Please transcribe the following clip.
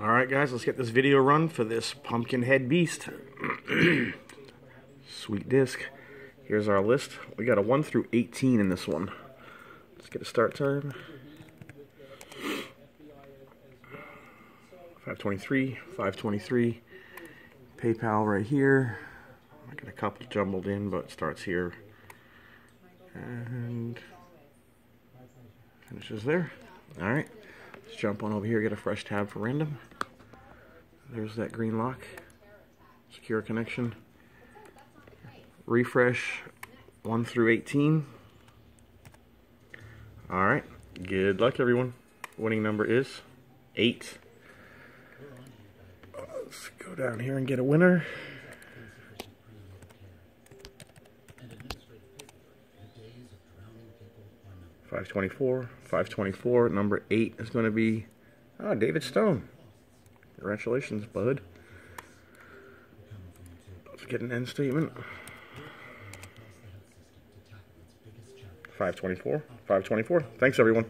All right, guys, let's get this video run for this pumpkin head beast. Sweet disc. Here's our list. We got a 1 through 18 in this one. Let's get a start time. 523, 523. PayPal right here. I got a couple jumbled in, but starts here. And finishes there. All right. Let's jump on over here, get a fresh tab for random. There's that green lock. Secure connection. Refresh 1 through 18. All right. Good luck, everyone. Winning number is 8. Let's go down here and get a winner. Five twenty-four, five twenty-four. Number eight is going to be oh, David Stone. Congratulations, bud. Let's get an end statement. 524. 524. Thanks, everyone.